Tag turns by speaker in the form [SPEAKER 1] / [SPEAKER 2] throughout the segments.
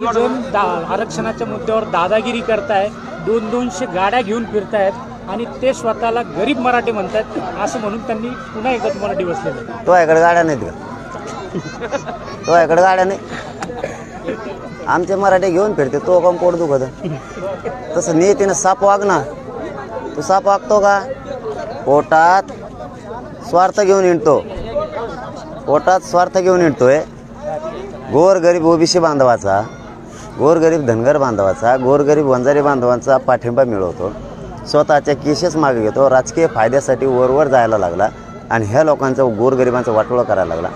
[SPEAKER 1] जण दा आरक्षणाच्या मुद्द्यावर दादागिरी करताय दोन दोनशे गाड्या घेऊन फिरतायत आणि ते स्वतःला गरीब मराठी म्हणतात असं म्हणून त्यांनी पुन्हा एकदा तुम्हाला डिवसलेलं
[SPEAKER 2] तो इकडे गाड्या नाहीत का? तो इकडे गाड्या नाही. आमचे मराठी घेऊन फिरते तो कम पोट दुखत? तसं नेतीनं साप वाग ना तू साप वागतो का? पोटात स्वार्थ घेऊन हिंडतो. पोटात स्वार्थ घेऊन हिंडतोय. गोरगरीब ओबीसी बांधवाचा. गोरगरीब धनगर बांधवाचा गोरगरीब वंजारी बांधवांचा पाठिंबा मिळवतो. स्वतःच्या केसेस मागे घेतो. राजकीय फायद्यासाठी वरवर जायला लागला आणि ह्या लोकांचं गोरगरिबांचं वाटोळं करायला लागला.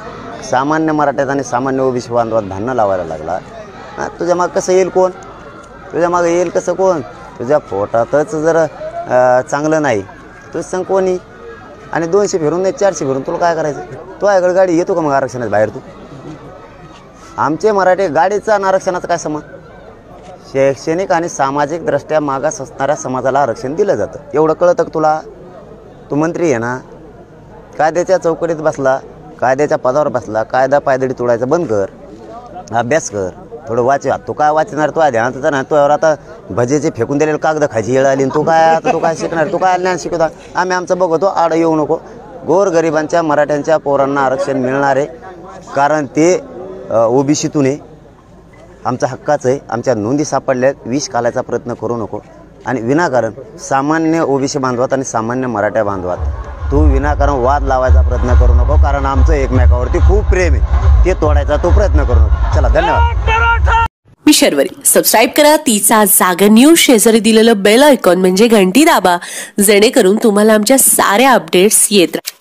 [SPEAKER 2] सामान्य मराठ्यात आणि सामान्य ओबीसी बांधवात धान्य लावायला लागला. तुझ्या मागं कसं येईल कोण? तुझ्या मागं येईल कसं कोण? तुझ्या पोटातच जर चांगलं नाही तुझं सांग कोणी? आणि दोनशे फिरून नाही चारशे फिरून तुला काय करायचं? तू आहे गाडी येतो का मग आरक्षणात बाहेर तू? आमचे मराठी गाडीचं आणि आरक्षणाचं काय संबंध? शैक्षणिक आणि सामाजिक दृष्ट्या मागास असणाऱ्या समाजाला आरक्षण दिलं जातं. एवढं कळतं तुला? तू मंत्री आहे ना? कायद्याच्या चौकटीत बसला कायद्याच्या पदावर बसला कायदा पायदळी तोडायचं बंद कर अभ्यास कर थोडं वाच तू काय वाचणार? तू ध्यानात ना? तू आता भजेचे फेकून दिलेले कागद खायची येळ आली तू काय आता तू काय शिकणार? तू काय ज्ञान शिकवता? आम्ही आमचं बघतो आड येऊ नको. गोरगरिबांच्या मराठ्यांच्या पोरांना आरक्षण मिळणार आहे. कारण ते ओबीसीतून आहे आमचा हक्काचं आहे. आमच्या नोंदी सापडल्यात. विष कालायचा प्रयत्न करू नको. आणि विनाकारण सामान्य ओबीसी बांधवात आणि सामान्य मराठ्या बांधवात तू विनाकारण वाद लावायचा प्रयत्न करू नको. कारण आमचं एकमेकावरती खूप प्रेम आहे. ते तोडायचा तो प्रयत्न करू नको. चला धन्यवाद.
[SPEAKER 3] मी शर्वरी. सबस्क्राईब करा. तिचा जागर न्यूज शेजारी दिलेलं बेल आयकॉन म्हणजे घंटी दाबा. जेणेकरून तुम्हाला आमच्या साऱ्या अपडेट्स येत राहतात